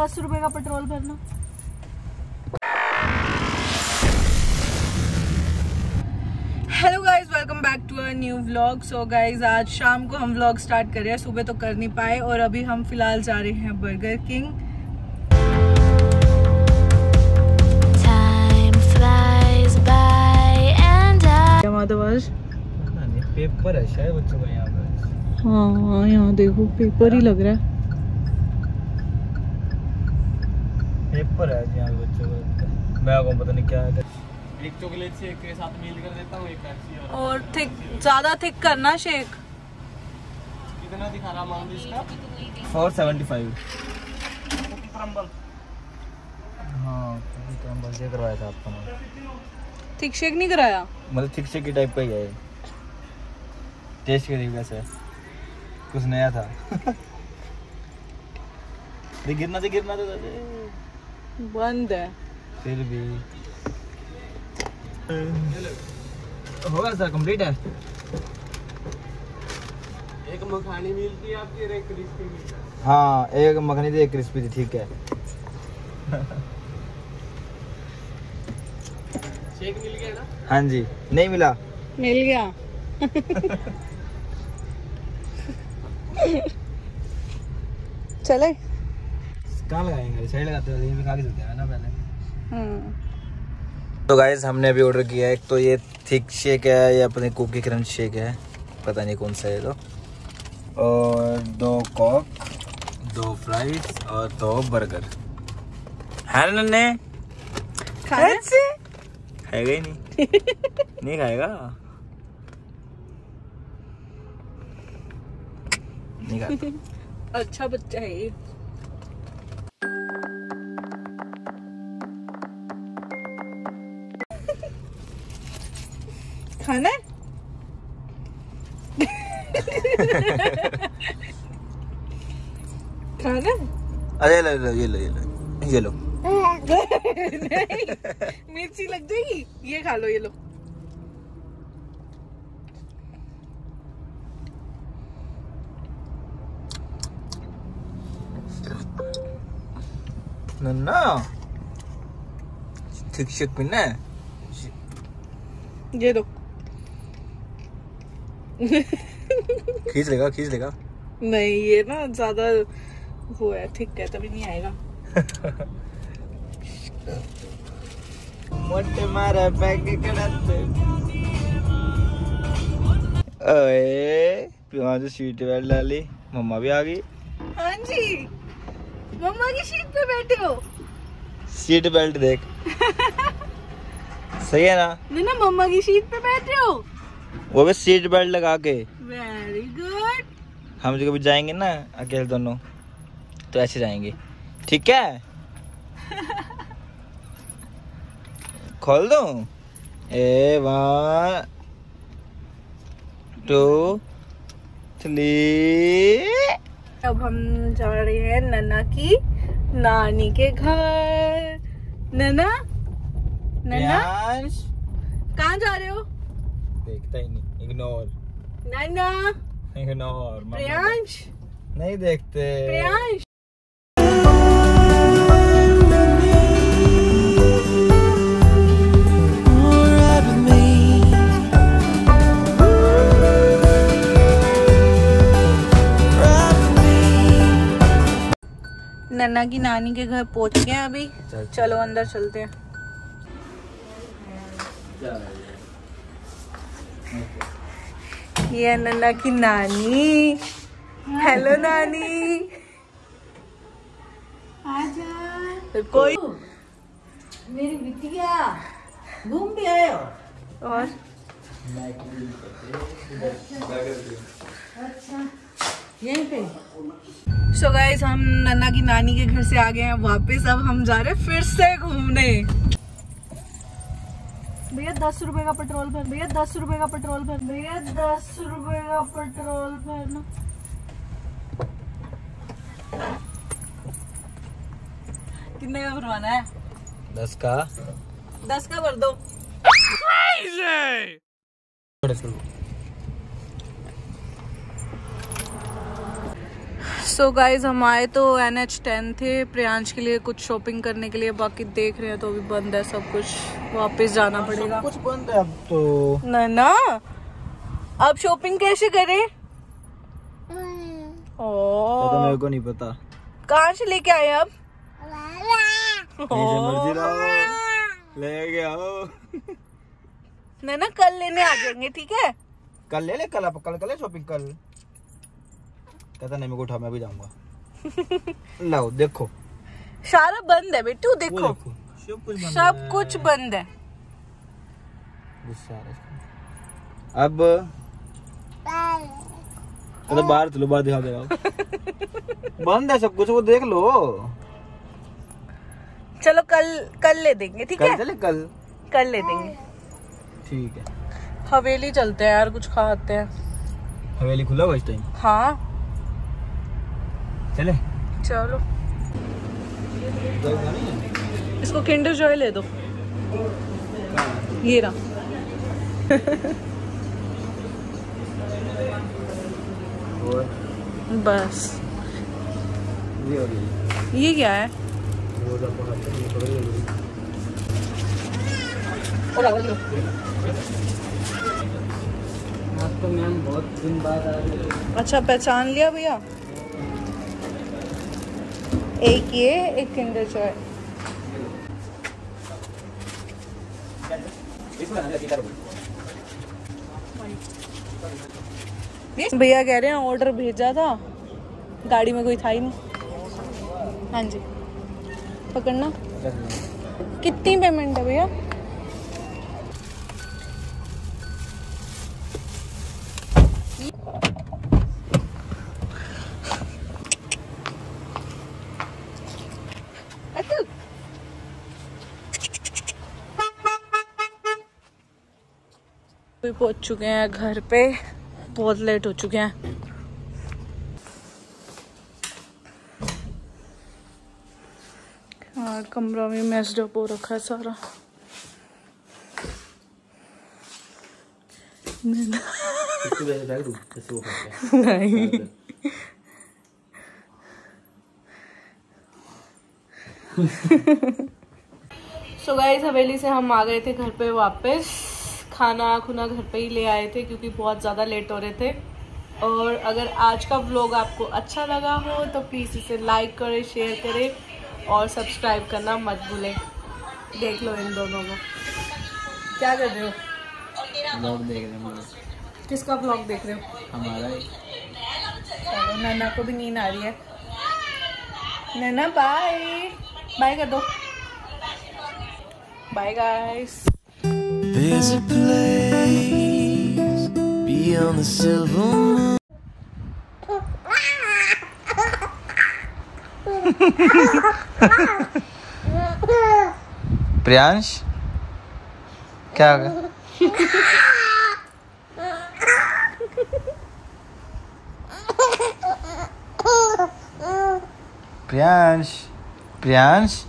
दस रुपए का पेट्रोल भरना। Hello guys welcome back to our new vlog so guys आज शाम को हम व्लॉग स्टार्ट कर रहे हैं सुबह तो कर नहीं पाए और अभी हम फ़िलहाल जा रहे हैं बर्गर किंग पेपर है शायद बच्चों का यहाँ पर हाँ यहाँ देखो पेपर ही लग रहा है। मैं आपको पता नहीं क्या है। एक चॉकलेट से एक के साथ मिल कर देता हूँ एक पेप्सी और और थिक ज़्यादा थिक करना शेक। कितना दिखा रहा माउंट इसका? फोर सेवेंटी फाइव हाँ क्रम्बल से करवाया था आपको थिक शेक नहीं कराया? मतलब थिक से की टाइप का ही है टेस्ट के तरीके से कुछ नया था। गिरना से गिरना तो दे। बंद है। फिर भी। होगा सर कंप्लीट है? एक मखानी मिलती है आपकी और एक क्रिस्पी मिलता है। हाँ एक मखनी थी एक क्रिस्पी थी ठीक है। शेक मिल गया ना? हाँ जी। नहीं मिला? मिल गया। चले। कहाँ लगाएँगे? साइड लगाते हैं भी खा के चलते हैं ना पहले। तो गाइस हमने अभी ऑर्डर किया है एक तो ये थिक शेक है या अपने कुकी क्रंच शेक है पता नहीं कौन सा है तो। और दो कॉक दो फ्राइज और दो बर्गर है ना नन्हे। खाएगा ही नहीं। नहीं खाएगा? नहीं खाता। अच्छा बच्चा है खाना है? खाना अरे ये लो ये लो ये लो ये लो मिर्ची लग जाएगी? ये खा लो ये लो। नन्ना थिक शेक पीना है? ये दो। खींच लेगा खींच लेगा। नहीं ये ना ज़्यादा वो है ठीक है तभी नहीं आएगा। मोटे मारा करते। ओए जो सीट बेल्ट डाली मम्मा भी आ गई। हाँ जी। मम्मा की सीट पे बैठे हो। सीट बेल्ट देख। सही है ना? नहीं ना मम्मा की सीट पे बैठे हो। वो भी सीट बेल्ट लगा के। वेरी गुड हम जो कभी जाएँगे ना अकेले दोनों तो ऐसे जाएँगे। ठीक है? खोल दो? ए वन टू थ्री अब हम जा रहे हैं नन्ना की नानी के घर। नन्ना? नन्ना? कहाँ जा रहे हो? देखता ही नहीं। इग्नोर नन्ना इग्नोर प्रियांश। नहीं देखते। प्रियांश। नन्ना की नानी के घर पहुँच गए अभी। चलो। अंदर चलते हैं। ये नन्ना की नानी। हेलो नानी। कोई मेरी बिटिया घूम भी आए हो? और? यहीं पे। सो so गाइस हम नन्ना की नानी के घर से आ गए हैं वापस। अब हम जा रहे हैं फिर से घूमने। भैया दस रुपए का पेट्रोल भर भैया दस रुपए का पेट्रोल भर भैया दस रुपए का पेट्रोल भरना कितने का भरवाना है? दस का। दस का भर दो। सो so गाइज़ हम आए तो एन एच टेन थे। प्रियांश के लिए कुछ शॉपिंग करने के लिए बाकी देख रहे हैं तो अभी बंद है सब कुछ। वापस जाना पड़ेगा। कुछ बंद है अब तो। ना ना। अब शॉपिंग कैसे करें? तो, तो मेरे को नहीं पता। कहाँ से लेके आए अब ले गया ना ना कल लेने आ जाएँगे ठीक है? कल ले ले कल आप कल कल शॉपिंग कल। कहता नहीं मेरे को उठा मैं भी जाऊँगा। लाओ देखो। सारा बंद है बेटू देखो। सब कुछ बंद सब है। कुछ बंद है। अब तो बाहर चलो बाहर दिखा देगा बंद है सब कुछ वो देख लो। चलो कल कल ले देंगे ठीक कल है? चले कल। कल ले देंगे। ठीक है। हवेली चलते हैं यार कुछ खाते हैं। हवेली खुला हुआ इस टाइम हाँ। चले। चलो। इसको किंडर जॉय ले दो। ये रहा। बस। ये क्या है? तो मैम बहुत दिन बाद है। अच्छा पहचान लिया भैया? एक ये, एक किंडर जॉय भैया कह रहे हैं ऑर्डर भेजा था। गाड़ी में कोई था ही नहीं। हाँ जी। पकड़ना। कितनी पेमेंट है भैया? भी पहुँच चुके हैं घर पे। बहुत लेट हो चुके हैं। हाँ कमरा भी मैस्ड अप हो रखा है सारा। नहीं। सो गाइस हवेली से हम आ गए थे घर पे वापस। खाना खुना घर पे ही ले आए थे क्योंकि बहुत ज़्यादा लेट हो रहे थे। और अगर आज का व्लॉग आपको अच्छा लगा हो तो प्लीज़ इसे लाइक करें शेयर करें और सब्सक्राइब करना मत भूलें। देख लो इन दोनों को। क्या कर रहे हो? लोग देख रहे हैं किसका ब्लॉग देख रहे हो? हमारा ही। चलो नैना को भी नींद आ रही है। नैना बाय बाय कर दो। Bye guys There's a place beyond the silver moon. Priyansh क्या होगा प्रियांश